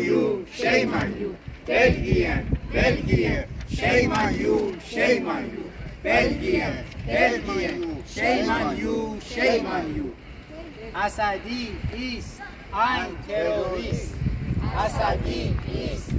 you, shame on you. Belgium, Belgium. shame on you, shame on you. Belgium, Belgium. shame on you, shame on you. Asadi i'm Terrorist. Asadi is,